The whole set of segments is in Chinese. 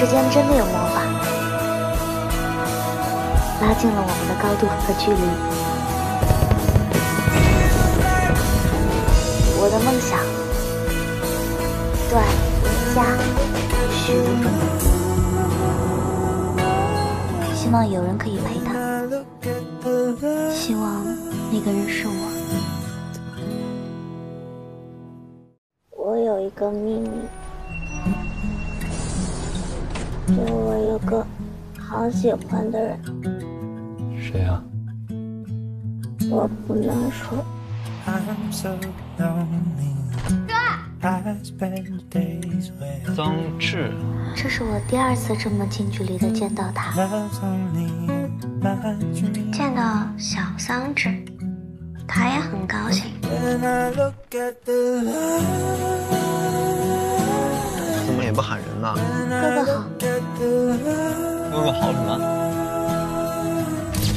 时间真的有魔法，拉近了我们的高度和距离。我的梦想，段嘉许，希望有人可以陪他，希望那个人是我。我有一个秘密。有个好喜欢的人，谁呀？我不能说。张志，这是我第二次这么近距离的见到他，见到小桑稚，他也很高兴。也不喊人呢？哥哥好。哥哥好什么？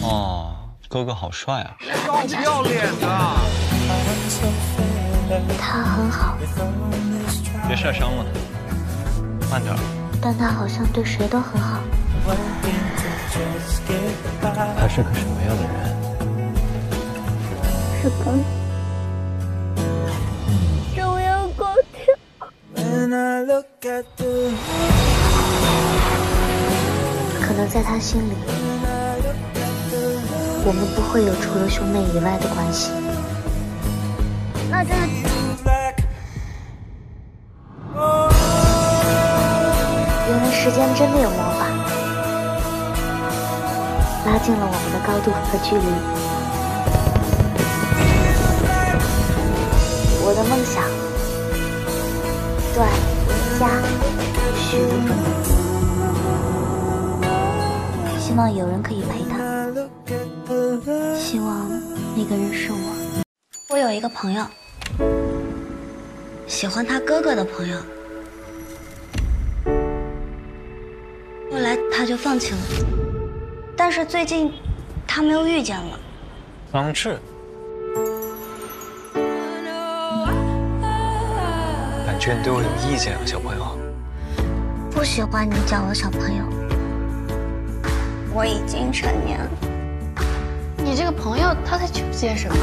哦，哥哥好帅啊！不要脸的！他很好，别晒伤了，慢点。但他好像对谁都很好。他是个什么样的人？是个可能在他心里，我们不会有除了兄妹以外的关系。那这……原来时间真的有魔法，拉近了我们的高度和距离。我的梦想，段嘉许，希望有人可以陪他，希望那个人是我。我有一个朋友。喜欢他哥哥的朋友，后来他就放弃了。但是最近，他们又遇见了。方志，你对我有意见啊，小朋友。不喜欢你叫我小朋友，我已经成年了。你这个朋友他在纠结什么？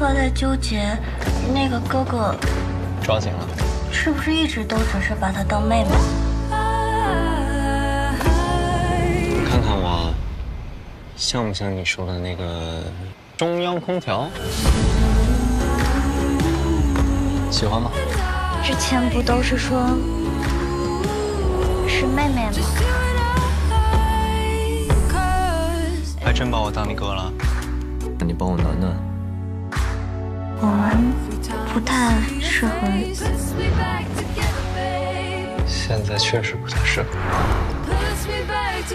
他在纠结，那个哥哥抓紧了，是不是一直都只是把她当妹妹？看看我，像不像你说的那个中央空调？喜欢吗？之前不都是说是妹妹吗？还真把我当你哥了？那你帮我暖暖。我们不太适合。现在确实不太适合，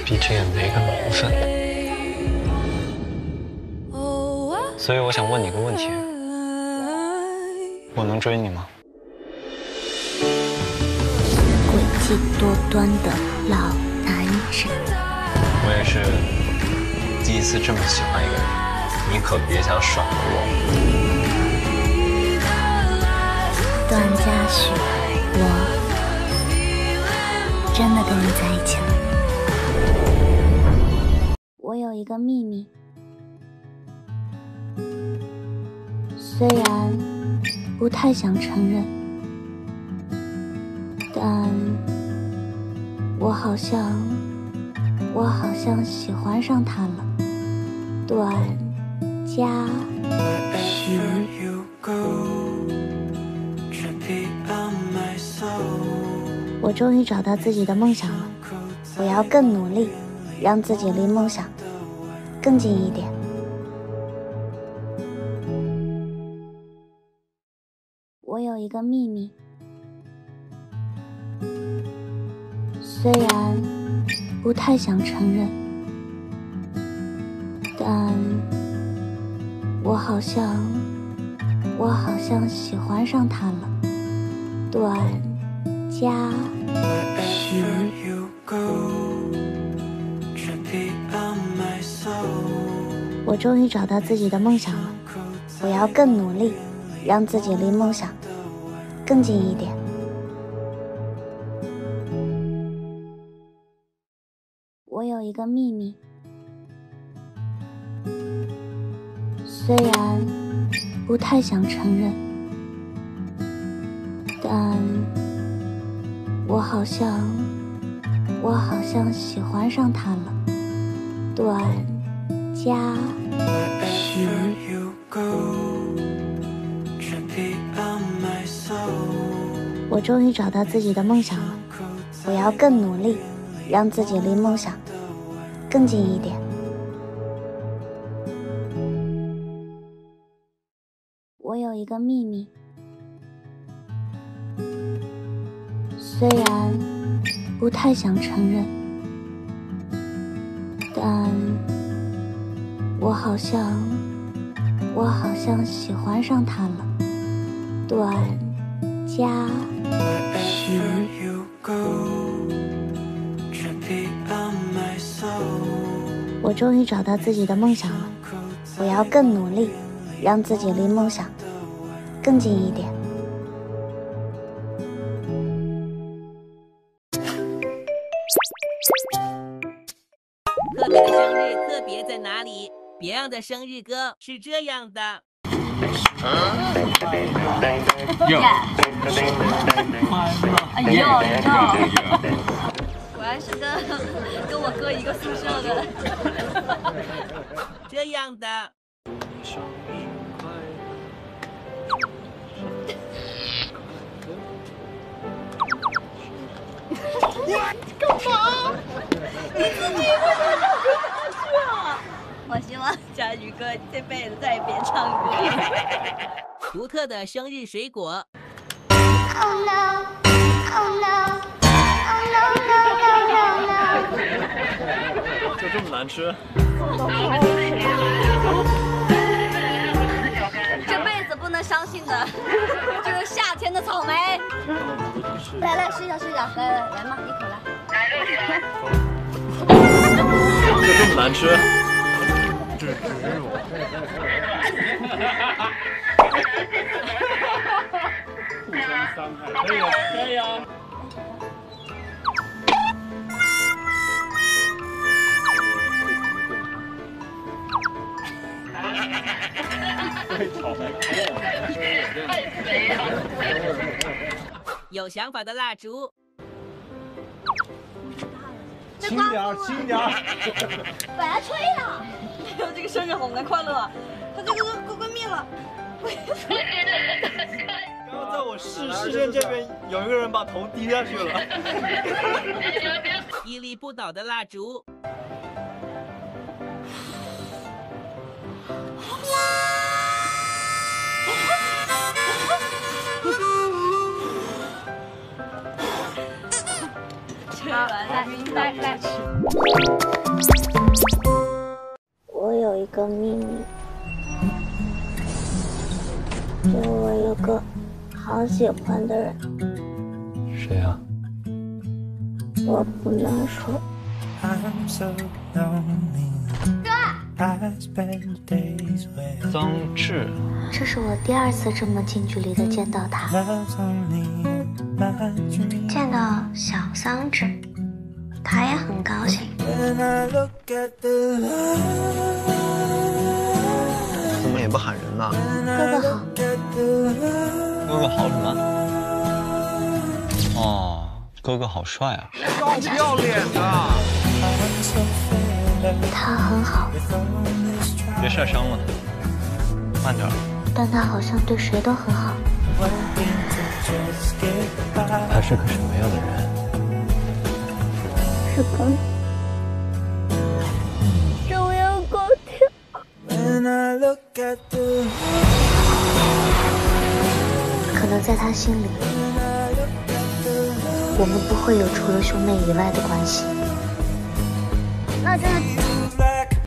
毕竟也没个名分。所以我想问你个问题：我能追你吗？诡计多端的老男人。我也是第一次这么喜欢一个人，你可别想甩了我。段嘉许，我真的跟你在一起了。我有一个秘密，虽然不太想承认，但我好像，我好像喜欢上他了。段嘉许。我终于找到自己的梦想了，我要更努力，让自己离梦想更近一点。一个秘密，虽然不太想承认，但我好像，我好像喜欢上他了。段嘉许，我终于找到自己的梦想了，我要更努力，让自己离梦想更近一点。我有一个秘密，虽然不太想承认，但我好像，我好像喜欢上他了。短加时。我终于找到自己的梦想了，我要更努力，让自己离梦想更近一点。我有一个秘密，虽然不太想承认，但我好像，我好像喜欢上他了。短加。我终于找到自己的梦想了，我要更努力，让自己离梦想更近一点。特别的生日特别在哪里？别样的生日歌是这样的。哟，哎呦哟！果然是跟跟我哥一个宿舍的。这样的。你干嘛？你自己为什么？我希望佳宇哥这辈子再也别唱歌。独特的生日水果。就这么难吃？这辈子不能相信的，就是夏天的草莓。来来，试一下，试一下，来来来嘛，一口来。就这么难吃？这植入。互相伤害，可以啊，可以啊。有想法的蜡烛。轻点儿，轻点儿。把它吹了。哎呦，这个生日好难快乐，他这个都快快灭了。刚刚在我视视线这边有一个人把头低下去了。屹立不倒的蜡烛。我有一个秘密，就我有个好喜欢的人。谁呀？我不能说。哥张志，这是我第二次这么近距离的见到他，见到小桑稚，他也很高兴。怎么也不喊人呢？哥哥好。哥哥好什么？哦，哥哥好帅啊！要不要脸的？他很好，别晒伤了他。慢点。但他好像对谁都很好。他是个什么样的人？是个中央空调。可能在他心里，我们不会有除了兄妹以外的关系。那真是。